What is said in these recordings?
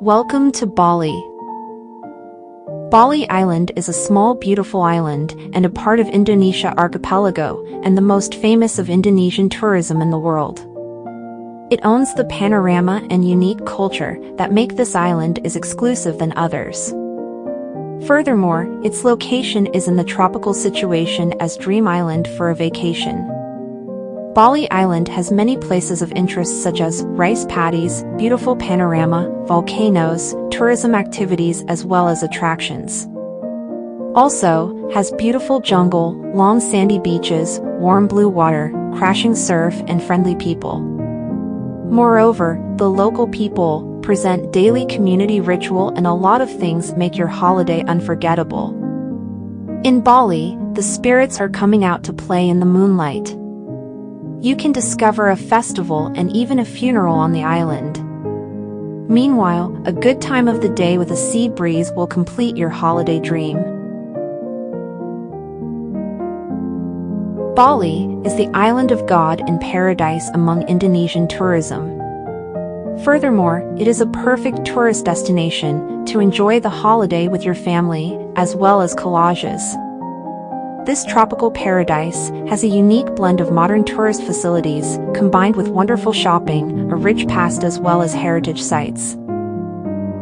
Welcome to Bali. Bali Island is a small beautiful island and a part of Indonesia archipelago and the most famous of Indonesian tourism in the world. It owns the panorama and unique culture that make this island is exclusive than others. Furthermore, its location is in the tropical situation as dream island for a vacation. Bali Island has many places of interest such as rice paddies, beautiful panorama, volcanoes, tourism activities as well as attractions. Also, has beautiful jungle, long sandy beaches, warm blue water, crashing surf and friendly people. Moreover, the local people present daily community ritual and a lot of things make your holiday unforgettable. In Bali, the spirits are coming out to play in the moonlight. You can discover a festival and even a funeral on the island. Meanwhile, a good time of the day with a sea breeze will complete your holiday dream. Bali is the island of God and paradise among Indonesian tourism. Furthermore, it is a perfect tourist destination to enjoy the holiday with your family, as well as collages. This tropical paradise has a unique blend of modern tourist facilities, combined with wonderful shopping, a rich past as well as heritage sites.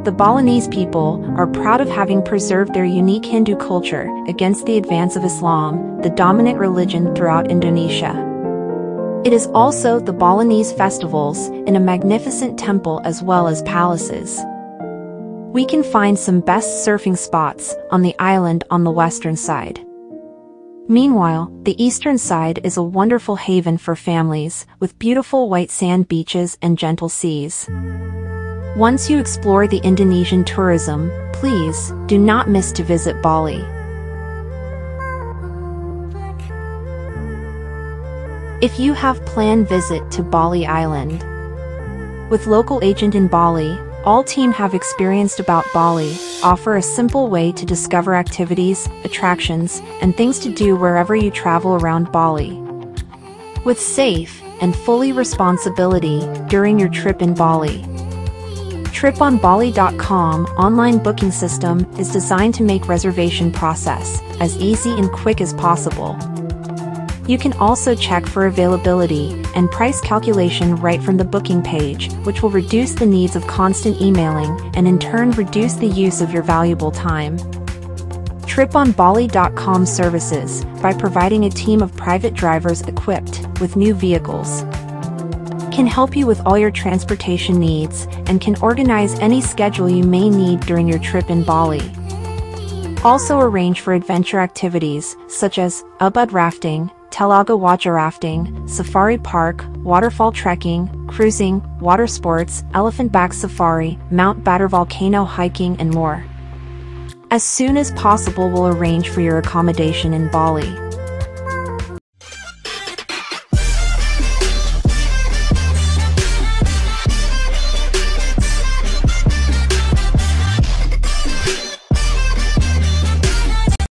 The Balinese people are proud of having preserved their unique Hindu culture against the advance of Islam, the dominant religion throughout Indonesia. It is also the Balinese festivals in a magnificent temple as well as palaces. We can find some best surfing spots on the island on the western side. Meanwhile, the eastern side is a wonderful haven for families, with beautiful white sand beaches and gentle seas. Once you explore the Indonesian tourism, please, do not miss to visit Bali. If you have planned visit to Bali Island, with local agent in Bali, all team have experienced about Bali, offer a simple way to discover activities, attractions, and things to do wherever you travel around Bali. With safe and fully responsibility during your trip in Bali. TripOnBali.com online booking system is designed to make reservation process as easy and quick as possible. You can also check for availability and price calculation right from the booking page, which will reduce the needs of constant emailing and in turn reduce the use of your valuable time. TripOnBali.com services by providing a team of private drivers equipped with new vehicles can help you with all your transportation needs and can organize any schedule you may need during your trip in Bali. Also arrange for adventure activities such as Ubud rafting, Telaga Waja rafting, safari park, waterfall trekking, cruising, water sports, elephant back safari, Mount Batur volcano hiking and more. As soon as possible we'll arrange for your accommodation in Bali.